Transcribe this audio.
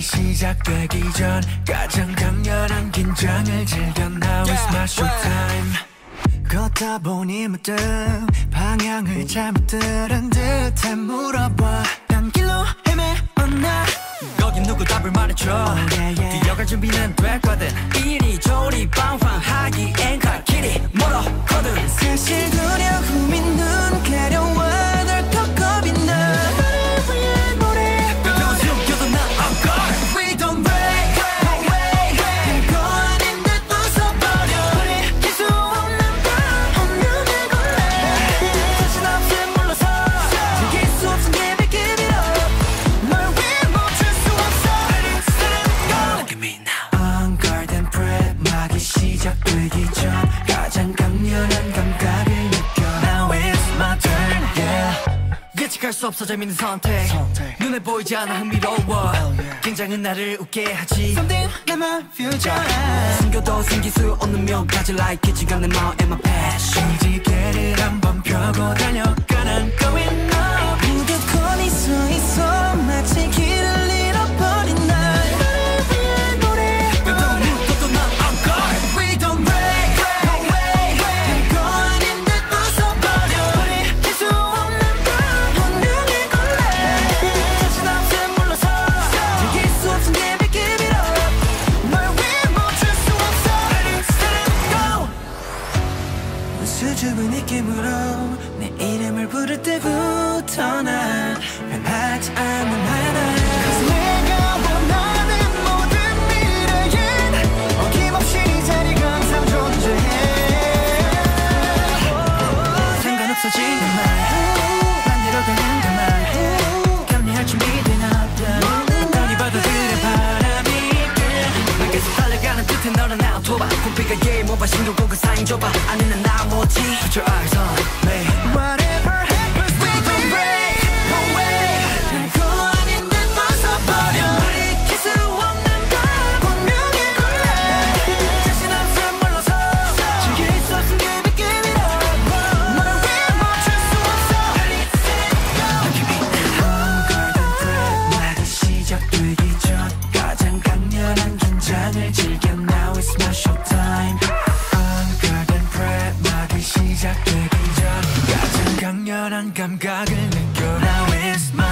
시작되기 전 가장 강렬한 긴장을 즐겨 Now is my showtime 걷다 보니 무뜸 방향을 잘못 들은 듯해 물어봐. 난 길로 헤매었나? 거긴 누구 답을 말해줘. 뛰어갈 준비는 됐거든. 이리 저리 방황하기. 없어 재밌는 선택, 선택. 눈에 보이지 않아 흥미로워. Oh, yeah. 굉장은 나를 웃게 하지. Someday I'm a future. 숨겨도 숨길 수 없는 몇 가지 Like 지금 내 마음 and my passion. 무지개를 한번 펴고 달려. 수줍은 느낌으로 내 이름을 부를 때부터 나 변하지 않아. 꿈비가 게임 오버 신경곡을 사인 줘봐. 아니는 나머지? Put your eyes on me. 사랑 감각을 느껴 Now is my